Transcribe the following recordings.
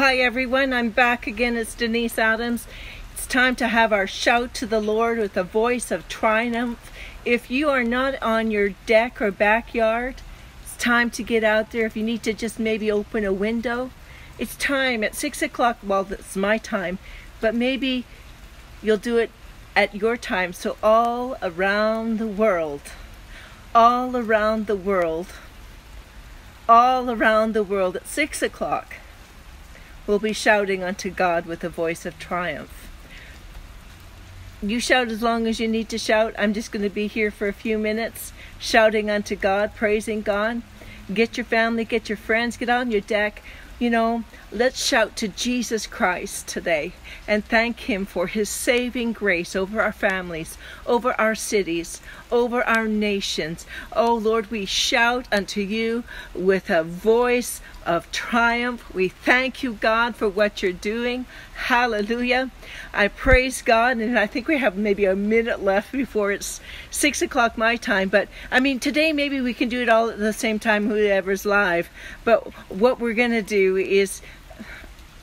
Hi everyone, I'm back again. It's Denise Adams. It's time to have our shout to the Lord with a voice of triumph. If you are not on your deck or backyard, it's time to get out there. If you need to just maybe open a window, it's time at six o'clock. Well, it's my time, but maybe you'll do it at your time. So, all around the world, all around the world, all around the world at six o'clock will be shouting unto God with a voice of triumph. You shout as long as you need to shout. I'm just going to be here for a few minutes shouting unto God, praising God. Get your family, get your friends, get on your deck. You know, let's shout to Jesus Christ today and thank Him for His saving grace over our families, over our cities, over our nations. Oh Lord, we shout unto you with a voice of triumph. We thank you, God, for what you're doing. Hallelujah. I praise God, and I think we have maybe a minute left before it's six o'clock my time. But I mean, today maybe we can do it all at the same time, whoever's live. But what we're going to do is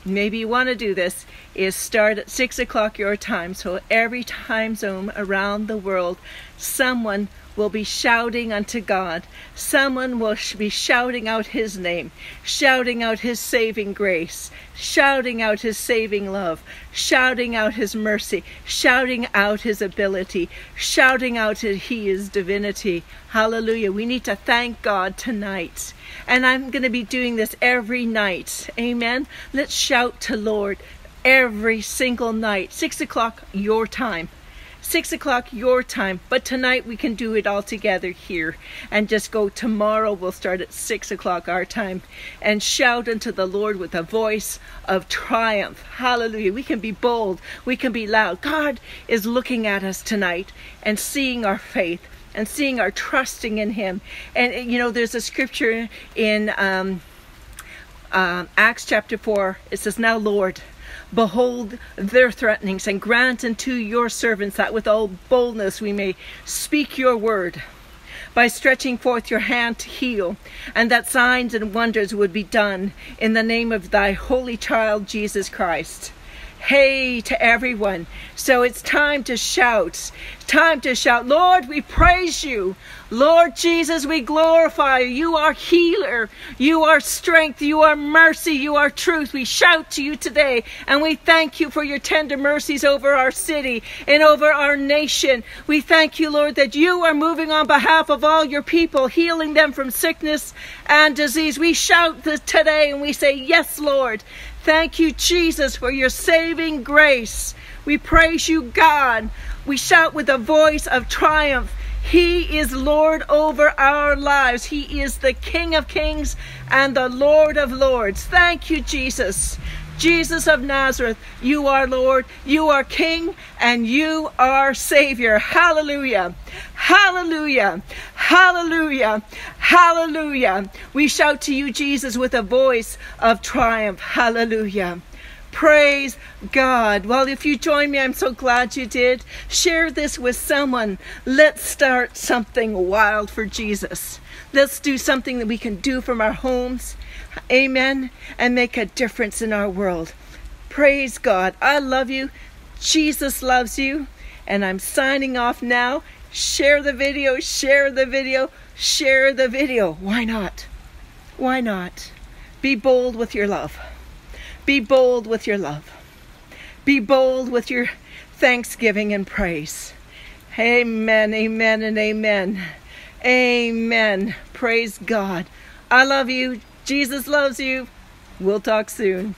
maybe you want to do this is start at six o'clock your time. So every time zone around the world someone will be shouting unto God. Someone will be shouting out His name, shouting out His saving grace, shouting out His saving love, shouting out His mercy, shouting out His ability, shouting out that He is divinity. Hallelujah. We need to thank God tonight. And I'm going to be doing this every night. Amen. Let's shout to Lord every single night, six o'clock your time six o'clock your time. But tonight we can do it all together here and just go tomorrow. We'll start at six o'clock our time and shout unto the Lord with a voice of triumph. Hallelujah. We can be bold. We can be loud. God is looking at us tonight and seeing our faith and seeing our trusting in Him. And you know, there's a scripture in um, uh, Acts chapter 4. It says, Now, Lord, Behold their threatenings, and grant unto your servants that with all boldness we may speak your word by stretching forth your hand to heal, and that signs and wonders would be done in the name of thy holy child Jesus Christ. Hey to everyone. So it's time to shout. Time to shout, Lord, we praise you. Lord Jesus, we glorify you. You are healer. You are strength. You are mercy. You are truth. We shout to you today and we thank you for your tender mercies over our city and over our nation. We thank you, Lord, that you are moving on behalf of all your people, healing them from sickness and disease. We shout this today and we say, Yes, Lord. Thank you, Jesus, for your saving grace. We praise you, God. We shout with a voice of triumph. He is Lord over our lives. He is the King of kings and the Lord of lords. Thank you, Jesus. Jesus of Nazareth, you are Lord, you are King, and you are Savior. Hallelujah. Hallelujah. Hallelujah. Hallelujah. We shout to you, Jesus, with a voice of triumph. Hallelujah. Praise God. Well, if you join me, I'm so glad you did. Share this with someone. Let's start something wild for Jesus. Let's do something that we can do from our homes. Amen. And make a difference in our world. Praise God. I love you. Jesus loves you. And I'm signing off now. Share the video, share the video, share the video. Why not? Why not? Be bold with your love. Be bold with your love. Be bold with your thanksgiving and praise. Amen, amen, and amen. Amen. Praise God. I love you. Jesus loves you. We'll talk soon.